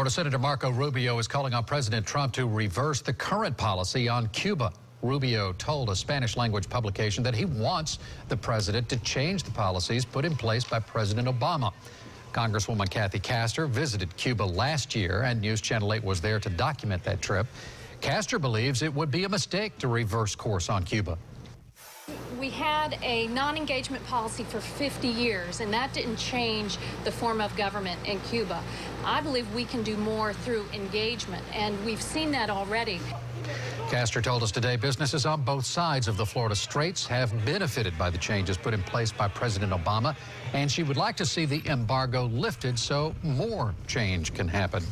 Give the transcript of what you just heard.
Florida Senator Marco Rubio is calling on President Trump to reverse the current policy on Cuba. Rubio told a Spanish language publication that he wants the president to change the policies put in place by President Obama. Congresswoman Kathy Castor visited Cuba last year, and News Channel 8 was there to document that trip. Castor believes it would be a mistake to reverse course on Cuba we had a non-engagement policy for 50 years, and that didn't change the form of government in Cuba. I believe we can do more through engagement, and we've seen that already. Castor told us today businesses on both sides of the Florida Straits have benefited by the changes put in place by President Obama, and she would like to see the embargo lifted so more change can happen.